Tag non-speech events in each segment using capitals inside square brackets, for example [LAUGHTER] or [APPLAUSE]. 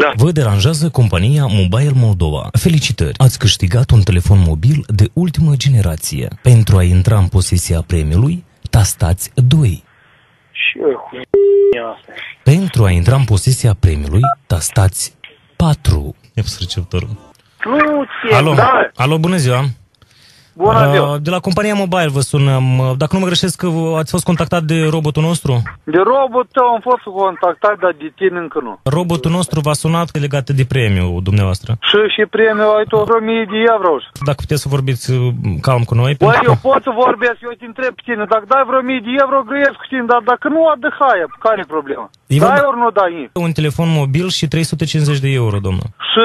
Da. Vă deranjează compania Mobile Moldova. Felicitări! Ați câștigat un telefon mobil de ultimă generație. Pentru a intra în posesia premiului, tastați 2. Ce huinia asta? Pentru a intra în posesia premiului, tastați 4. E pus receptorul. Nu ți Alo, da. alo, bună ziua! Bună ziua. Uh, De la compania Mobile vă sunăm. Uh, Dacă nu mă greșesc, că ați fost contactat de robotul nostru? De robot tău am fost contactat, dar de tine încă nu. Robotul nostru v-a sunat legat de premiul dumneavoastră. Și și premiul ai tot o mie de euro. Dacă puteți să vorbiți uh, calm cu noi. Băi, pentru eu că- pot să vorbesc, eu te întreb pe tine, dacă dai vreo mie de euro, grăiesc cu tine, dar dacă nu, adă haia, care e problema? E Dai vorba- ori nu dai nimic. Un telefon mobil și 350 de euro, domnul. Și,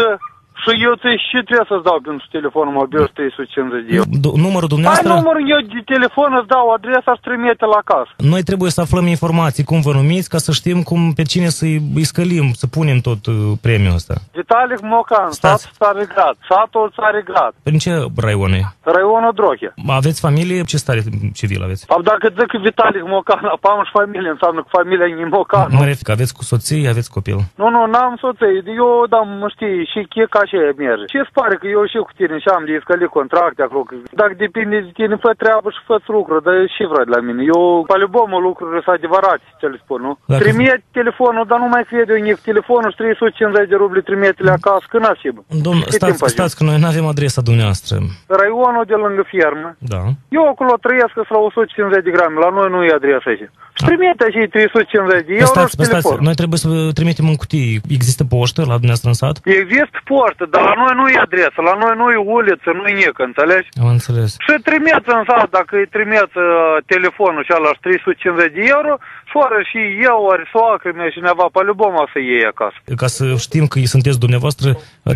și eu ți și trebuie să-ți dau pentru telefonul mobil 350 de euro. D- numărul Hai dumneavoastră? numărul eu de telefon, îți dau adresa și trimite la casă. Noi trebuie să aflăm informații, cum vă numiți, ca să știm cum pe cine să-i îi scălim, să punem tot uh, premiul ăsta. Vitalic Mocan, Stați. satul Țarigrad, satul Țarigrad, În ce raion e? raionul Drohia. Aveți familie? Ce stare civil aveți? Am dacă zic Vitalic Mocan, apam și familie, înseamnă că familia e Mocan. Mă refer că aveți cu soție, aveți copil. Nu, nu, n-am soție. Eu, da, mă știi, și e ca așa merge. Ce îți pare că eu și cu tine și am de scălit contracte acolo? că Dacă depinde de tine, fă treabă și fă lucru, dar și vrei de la mine. Eu, pe albumul lucrurile sunt adevărate, ce le spun, nu? Dacă- Trimite telefonul, dar nu mai cred eu nici telefonul și 350 de rubli trimite-le acasă, când așa, bă. Domn, Cât timp stați, ajung? stați că noi nu avem adresa dumneavoastră. Raionul de lângă fermă. Da. Eu acolo trăiesc la 150 de grame, la noi nu e adresa așa. Și trimite și 350 de Păi euro stați, și păi stați, telefon. noi trebuie să vă trimitem în cutii. Există poștă la dumneavoastră în sat? Există poștă, dar la noi nu e adresă, la noi nu e uliță, nu e nică, înțelegi? Am înțeles. Și trimeți în sat, dacă îi trimeți uh, telefonul și ala 350 de euro, și ori și eu, ori soacră mea și neva, pe albumul să iei acasă. Ca să știm că sunteți dumneavoastră,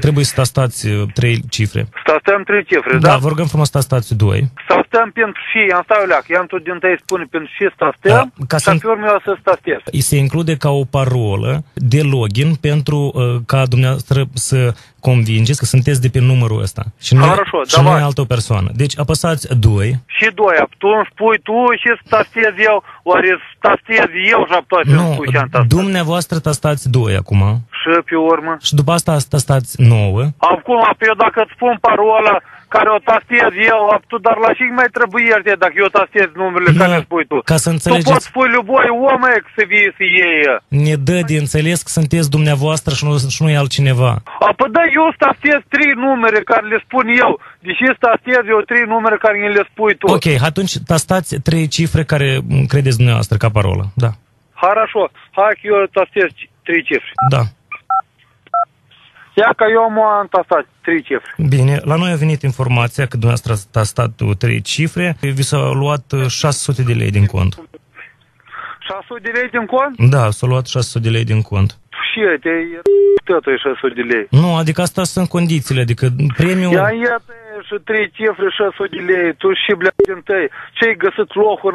trebuie să tastați uh, trei cifre. Să stăm trei cifre, Da, da? vă rugăm frumos să tastați doi. Să stăm pentru și, am stau leac, i-am tot din tăi spune pentru și să stăm, Da, ca și să- pe urmă eu să stastez. Se include ca o parolă de login pentru uh, ca dumneavoastră să convingeți că sunteți de pe numărul ăsta. Și nu, Хорошо, și nu давай. e altă o persoană. Deci apăsați 2. Și doi, tu îmi spui tu și să tastez eu, ori să tastez eu și apoi să Nu, spui ce am tastat. dumneavoastră tastați 2 acum. Și pe urmă. Și după asta tastați 9. Acum, pe eu dacă îți spun parola care o tastez eu, tu, dar la și mai trebuie iertie dacă eu tastez numerele Da, care spui tu. ca să Tu înțelegeți- poți spui lui boi om ex să vie să iei. Ne dă de înțeles că sunteți dumneavoastră și nu, și nu e altcineva. A, păi da, eu tastez trei numere care le spun eu, deși tastez eu trei numere care mi le spui tu. Ok, atunci tastați trei cifre care m, credeți dumneavoastră ca parolă. Da. Хорошо, hai că eu tastez c- trei cifre. Da. Ia că eu am tastat trei cifre. Bine, la noi a venit informația că dumneavoastră ați tastat uh, trei cifre, vi s-au luat uh, 600 de lei din cont. 600 de lei din cont? Da, s-au luat 600 de lei din cont. Și te tot e 600 de lei. Nu, adică asta sunt condițiile, adică premiul... Ia, ia și trei cifre, 600 de lei, tu și blea din tăi, ce-ai găsit locul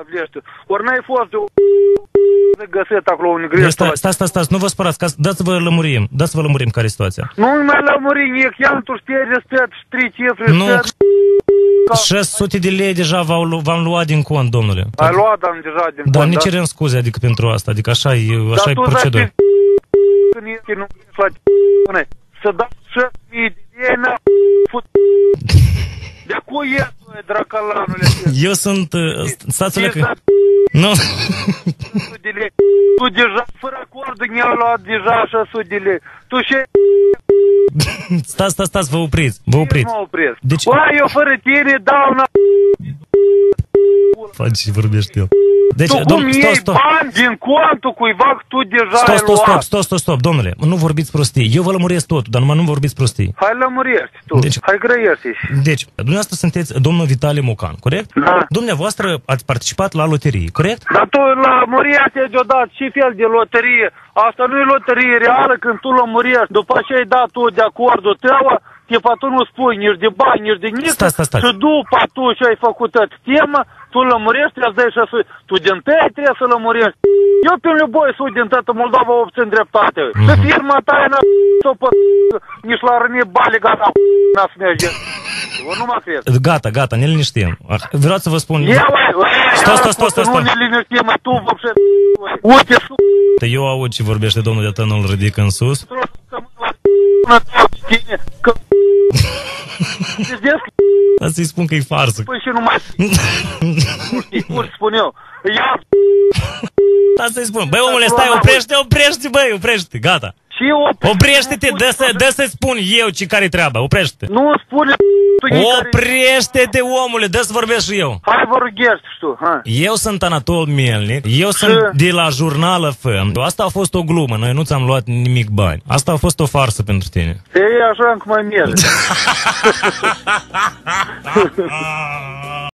în Ori n-ai fost de o de găsit acolo un Deci, greș. sta, sta, sta, sta, nu vă spărați, ca, dați-vă lămurim, dați-vă lămurim care e situația. Nu mai lămuri nimic, i-am tu știi respect și trei cifre, Nu, respect. 600 de lei deja v-au, lu- v-am luat din cont, domnule. Ai luat, am deja din Dar cont, ne da? cerem scuze, adică pentru asta, adică așa e, Dar așa e tu procedura. dacă când ești, nu la spune, să dai și mii de lei, n-a fut... De acu e, băi, dracalanule. Eu sunt, uh, stați-le că... Exact. Nu, 600 de lei. Tu deja, fără acord, ne-a luat deja 600 de lei. Tu și stați, stați, stați, vă opriți, vă opriți. mă opresc. Deci- Bă, eu fără tine dau una... Faci și vorbești eu. Deci, tu cum domn, stop, iei stop. bani din contul cuiva că tu deja Stop, ai stop, stop, luat? stop, stop, stop, domnule, nu vorbiți prostii. Eu vă lămuresc totul, dar numai nu vorbiți prostii. Hai lămuriești tu. Deci- Hai grăiești. Deci, dumneavoastră sunteți domnul Vitali Mocan, corect? Da. Dumneavoastră ați participat la loterie, corect? Dar tu la muriate deodată ce fel de loterie? Asta nu e loterie reală când tu lămuriești. După ce ai dat tu de acordul tău, tipa tu nu spui nici de bani, nici de nici. Stai, stai, stai. Și după tu ce ai făcut temă, tu lămurești, îți dai și să- Tu din tăi trebuie să lămurești. Eu pe любой sud din toată Moldova obțin dreptate. Mhm. Și firma ta e n-a s-o pot nici la răni bali gata n-a să merge. o nu mă crezi. Gata, gata, ne liniștim. Ah, Vreau să vă spun... Ia, băi, Stai, stai, stai, stai, Nu stai. ne liniștim, mă, tu, вообще, uite, su... Eu aud ce vorbește domnul de atât îl ridic în sus. să mă tot tine, că... Vedeți? Dar să-i spun că e farsă. Păi și nu mai... Nu știi, cum spun eu. Ia, Dar să-i spun. Băi, omule, stai, oprește, oprește, băi, oprește, gata. Și eu... Oprește-te, dă să, dă să spun eu ce care treaba, oprește-te. Nu spune tu ei care... Oprește-te, omule, dă să vorbesc și eu. Hai vă rughești, tu, ha. Eu sunt Anatol Mielnic, eu sunt de la Jurnală FM. Asta a fost o glumă, noi nu ți-am luat nimic bani. Asta a fost o farsă pentru tine. E așa cum mai merge. [LAUGHS] [LAUGHS]